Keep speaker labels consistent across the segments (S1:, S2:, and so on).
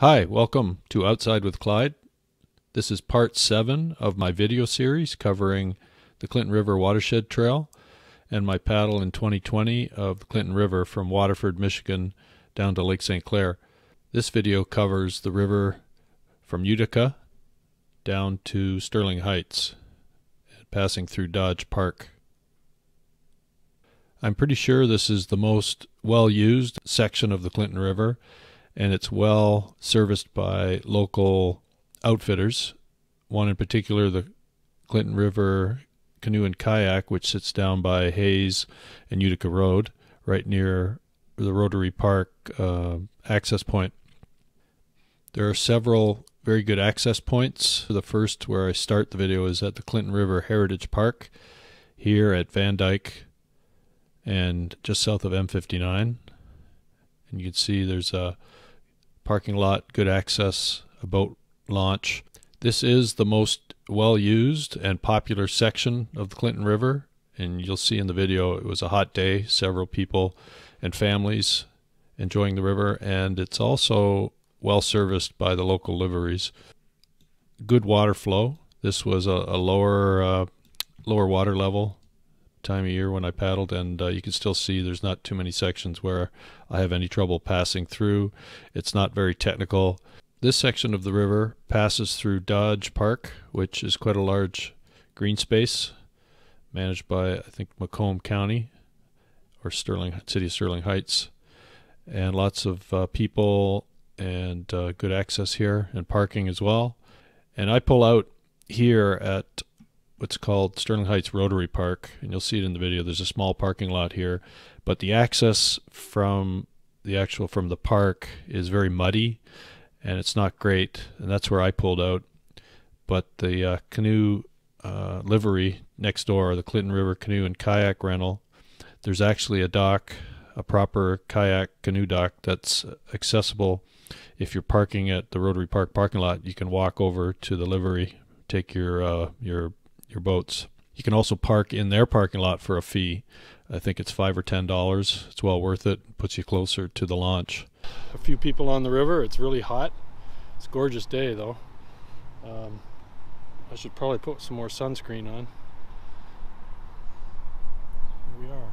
S1: Hi, welcome to Outside with Clyde. This is part seven of my video series covering the Clinton River Watershed Trail and my paddle in 2020 of the Clinton River from Waterford, Michigan down to Lake St. Clair. This video covers the river from Utica down to Sterling Heights, passing through Dodge Park. I'm pretty sure this is the most well used section of the Clinton River and it's well serviced by local outfitters. One in particular, the Clinton River Canoe and Kayak, which sits down by Hayes and Utica Road, right near the Rotary Park uh, access point. There are several very good access points. The first, where I start the video, is at the Clinton River Heritage Park here at Van Dyke and just south of M59. And you can see there's a parking lot, good access, a boat launch. This is the most well used and popular section of the Clinton River. And you'll see in the video it was a hot day, several people and families enjoying the river. And it's also well serviced by the local liveries. Good water flow. This was a, a lower uh, lower water level time of year when I paddled, and uh, you can still see there's not too many sections where I have any trouble passing through. It's not very technical. This section of the river passes through Dodge Park, which is quite a large green space managed by, I think, Macomb County or Sterling City of Sterling Heights, and lots of uh, people and uh, good access here and parking as well. And I pull out here at what's called Sterling Heights Rotary Park, and you'll see it in the video. There's a small parking lot here, but the access from the actual from the park is very muddy, and it's not great. And that's where I pulled out. But the uh, canoe uh, livery next door, the Clinton River Canoe and Kayak Rental, there's actually a dock, a proper kayak canoe dock that's accessible. If you're parking at the Rotary Park parking lot, you can walk over to the livery, take your uh, your your boats. You can also park in their parking lot for a fee. I think it's five or ten dollars. It's well worth it. Puts you closer to the launch. A few people on the river. It's really hot. It's a gorgeous day though. Um, I should probably put some more sunscreen on. Here we are.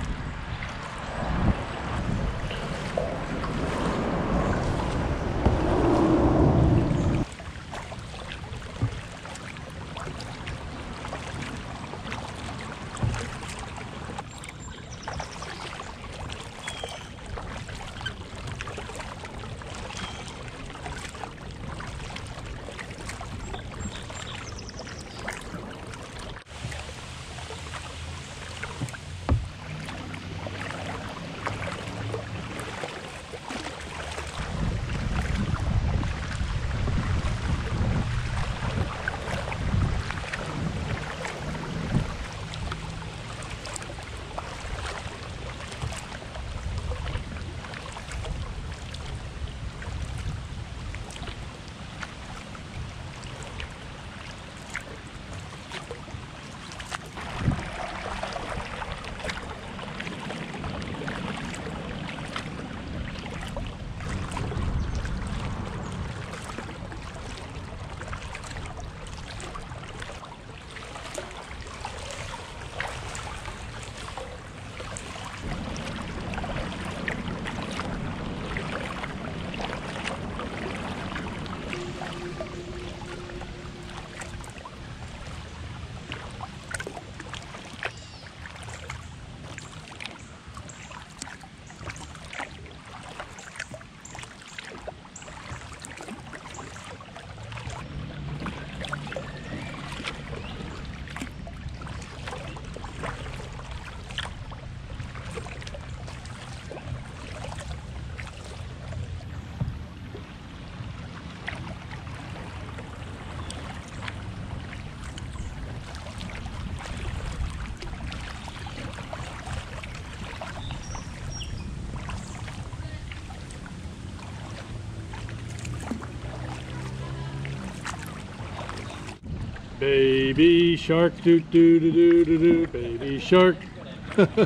S2: Baby shark, doo doo doo doo doo doo, baby shark.
S3: I can't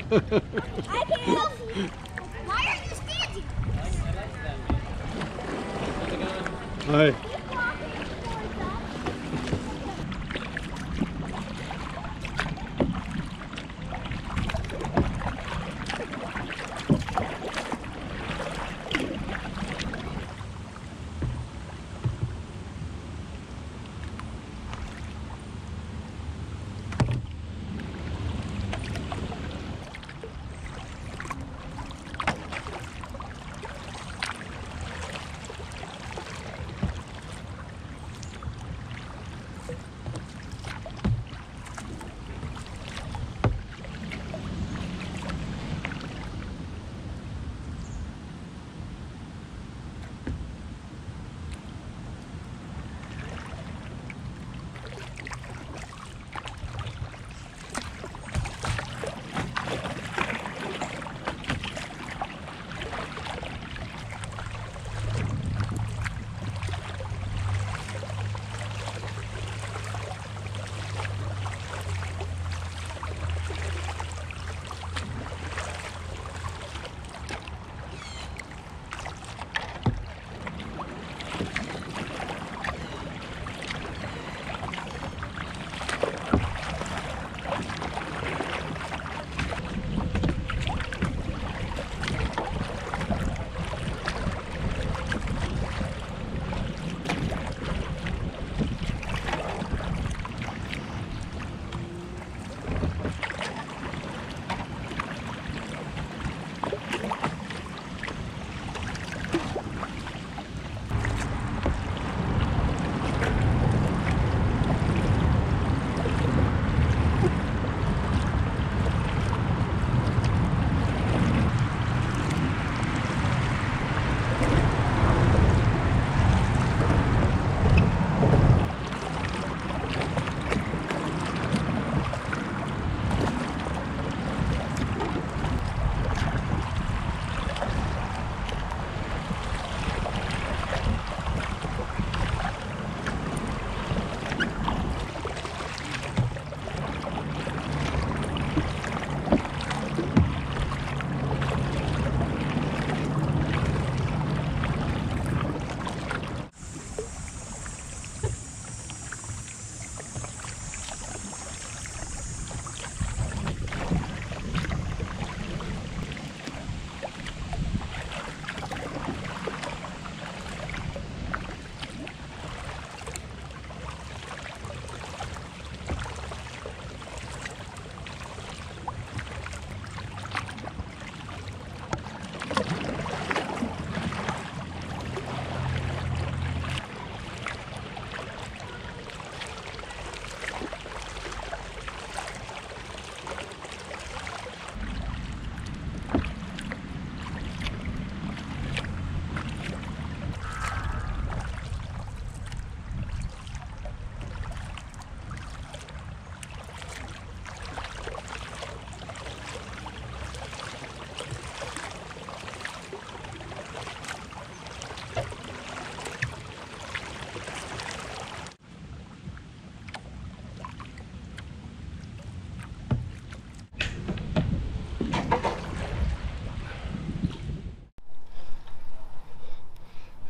S3: help you. Why are you standing?
S2: Hi.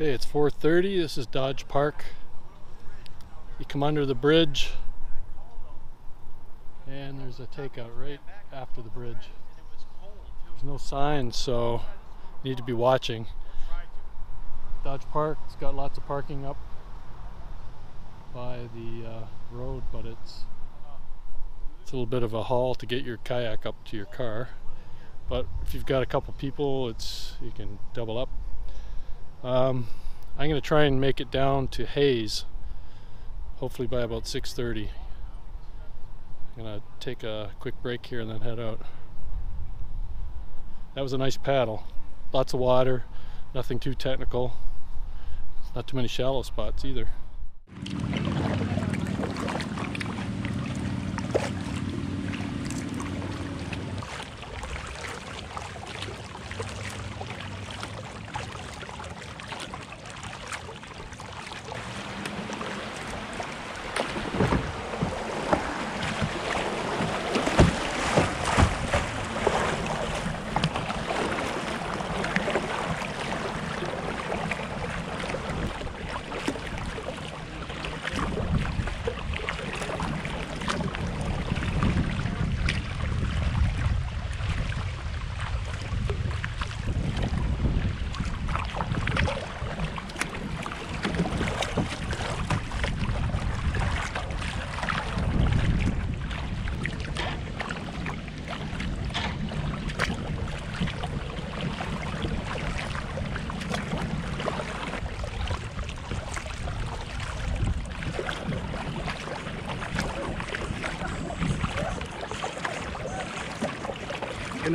S2: Hey, it's 4:30. This is Dodge Park. You come under the bridge, and there's a takeout right after the bridge. There's no signs, so you need to be watching. Dodge Park. It's got lots of parking up by the uh, road, but it's it's a little bit of a haul to get your kayak up to your car. But if you've got a couple people, it's you can double up. Um, I'm going to try and make it down to Hayes, hopefully by about 6:30. I'm going to take a quick break here and then head out. That was a nice paddle. Lots of water, nothing too technical. Not too many shallow spots either.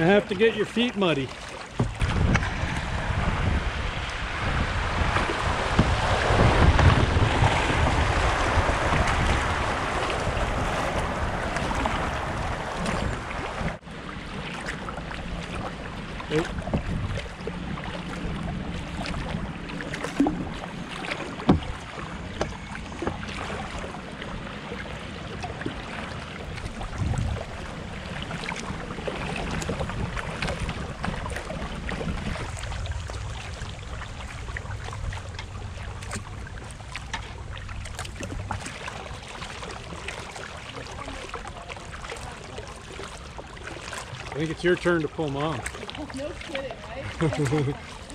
S2: Gonna have to get your feet muddy. I think it's your turn to pull mom.
S3: No kidding, right?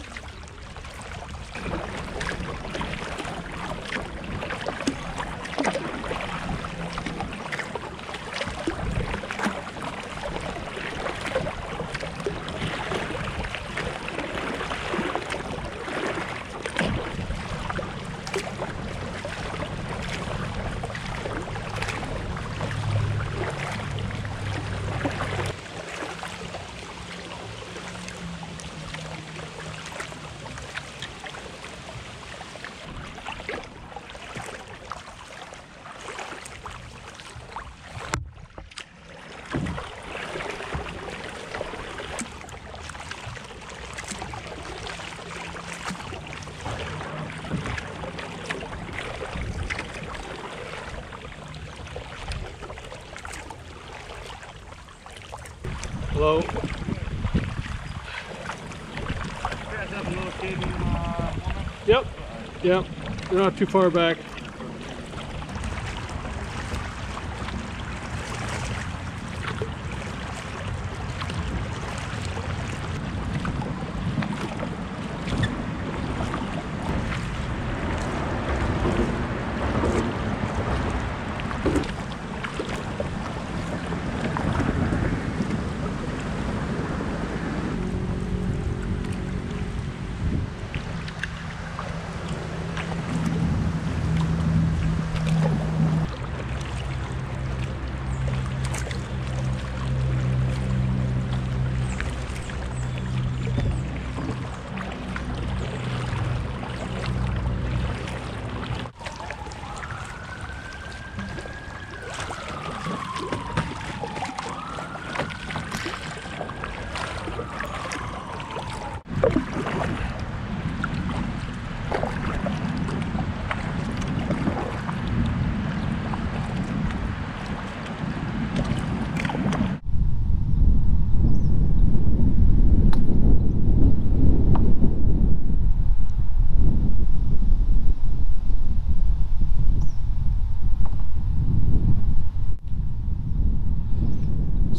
S2: Hello. Yep. Yep. You're not too far back.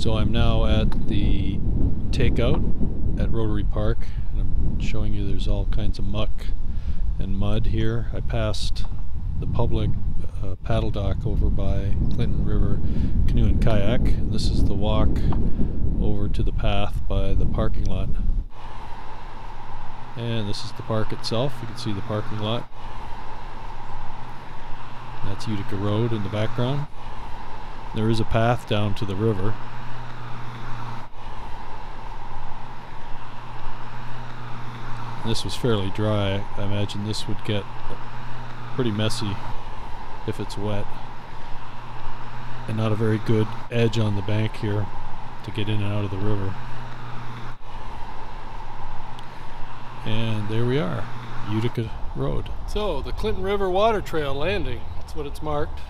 S1: So I'm now at the takeout at Rotary Park, and I'm showing you there's all kinds of muck and mud here. I passed the public uh, paddle dock over by Clinton River Canoe and Kayak. And this is the walk over to the path by the parking lot. And this is the park itself. You can see the parking lot. That's Utica Road in the background. There is a path down to the river. This was fairly dry. I imagine this would get pretty messy if it's wet. And not a very good edge on the bank here to get in and out of the river. And there we are, Utica Road.
S2: So, the Clinton River Water Trail landing. That's what it's marked.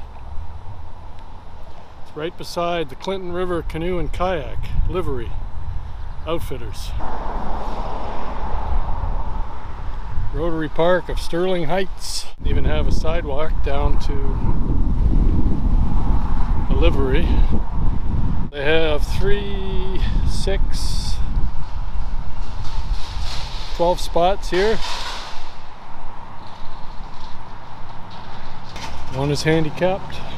S2: It's right beside the Clinton River Canoe and Kayak livery outfitters. Rotary Park of Sterling Heights. They even have a sidewalk down to a livery. They have three, six, 12 spots here. One is handicapped.